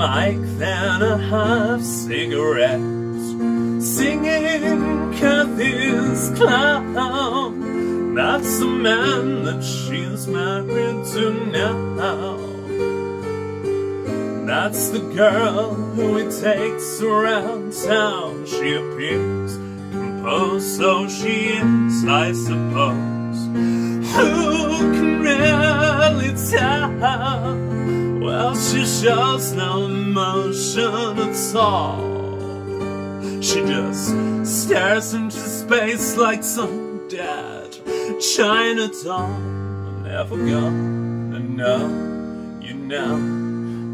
mic than a half cigarette. Singing Kathy's clown. That's the man that she's married to now. That's the girl who he takes around town. She appears composed, so she is, I suppose Who can shows no emotion at all. She just stares into space like some dead China doll. I'm never gonna know, you know,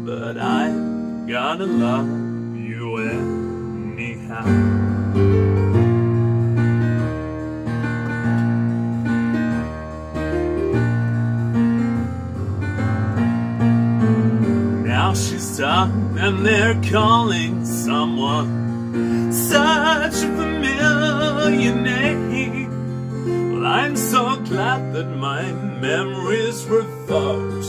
but I'm gonna love And they're calling someone such a familiar name. Well, I'm so glad that my memories revoked.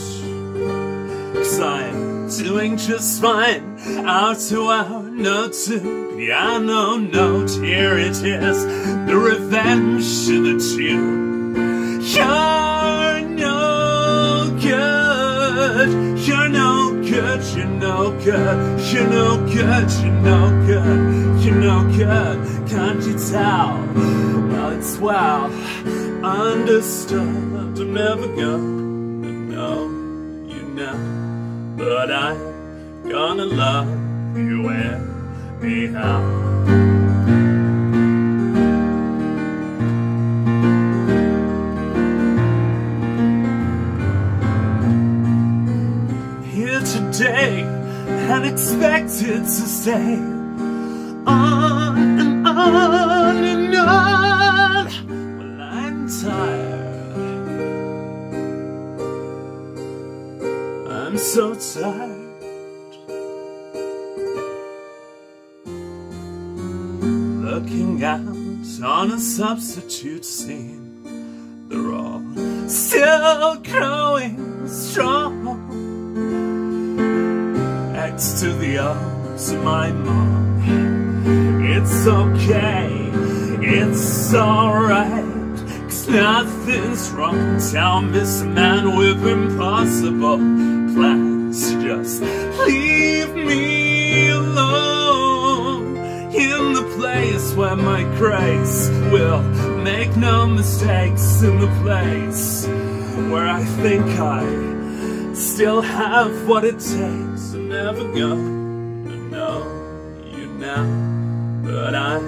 Cause I'm doing just fine. Out to our note to piano note. Here it is, the revenge of the tune. You're You're no good. You're no good. You're no good. Can't you tell? Well, it's well understood. I'm never gonna know you now, but I'm gonna love you anyhow. Here today and expected to stay on and on and on. Well, I'm tired. I'm so tired. Looking out on a substitute scene, they're all still growing strong. Next to the arms of my mom, it's okay, it's alright. Cause nothing's wrong. Tell Miss Man with impossible plans. Just leave me alone in the place where my grace will make no mistakes. In the place where I think I still have what it takes. Never gonna know you now, but I'm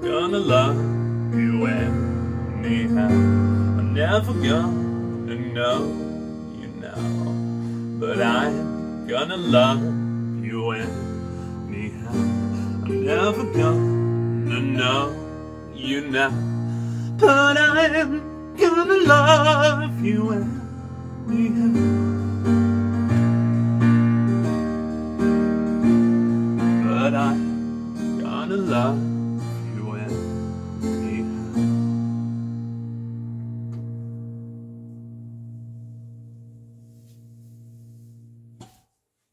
gonna love you anyhow. I'm never gonna know you now, but I'm gonna love you anyhow. I'm never gonna know you now, but I'm gonna love you anyhow. But I'm gonna love